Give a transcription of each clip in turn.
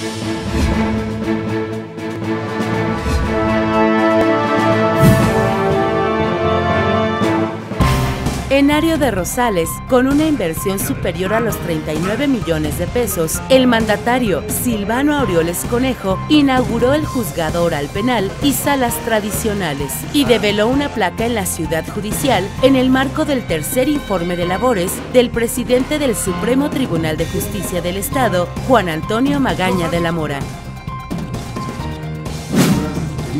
Thank you. Enario de Rosales, con una inversión superior a los 39 millones de pesos, el mandatario Silvano Aureoles Conejo inauguró el juzgado oral penal y salas tradicionales y develó una placa en la ciudad judicial en el marco del tercer informe de labores del presidente del Supremo Tribunal de Justicia del Estado, Juan Antonio Magaña de la Mora.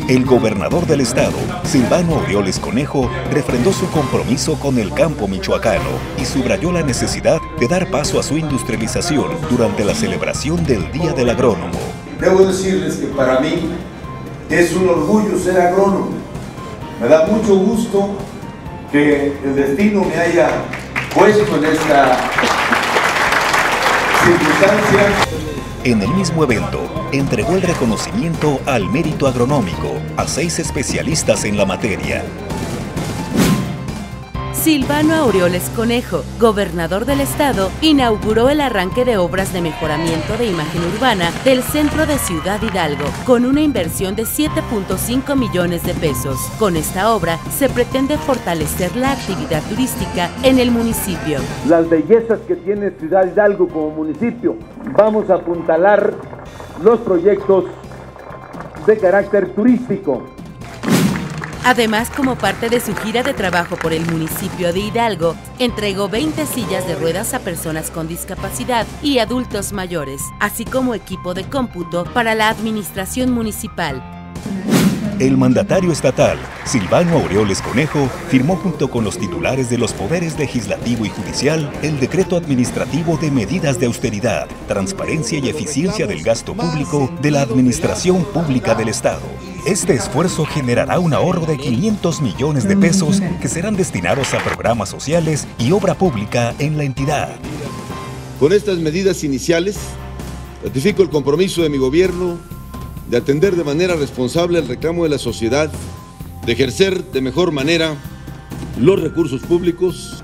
El gobernador del estado, Silvano Orioles Conejo, refrendó su compromiso con el campo michoacano y subrayó la necesidad de dar paso a su industrialización durante la celebración del Día del Agrónomo. Debo decirles que para mí es un orgullo ser agrónomo. Me da mucho gusto que el destino me haya puesto en esta circunstancia. En el mismo evento, entregó el reconocimiento al mérito agronómico a seis especialistas en la materia. Silvano Aureoles Conejo, gobernador del estado, inauguró el arranque de obras de mejoramiento de imagen urbana del centro de Ciudad Hidalgo, con una inversión de 7.5 millones de pesos. Con esta obra se pretende fortalecer la actividad turística en el municipio. Las bellezas que tiene Ciudad Hidalgo como municipio, vamos a apuntalar los proyectos de carácter turístico Además, como parte de su gira de trabajo por el municipio de Hidalgo, entregó 20 sillas de ruedas a personas con discapacidad y adultos mayores, así como equipo de cómputo para la administración municipal. El mandatario estatal, Silvano Aureoles Conejo, firmó junto con los titulares de los poderes legislativo y judicial el decreto administrativo de medidas de austeridad, transparencia y eficiencia del gasto público de la Administración Pública del Estado. Este esfuerzo generará un ahorro de 500 millones de pesos que serán destinados a programas sociales y obra pública en la entidad. Con estas medidas iniciales, ratifico el compromiso de mi gobierno de atender de manera responsable el reclamo de la sociedad, de ejercer de mejor manera los recursos públicos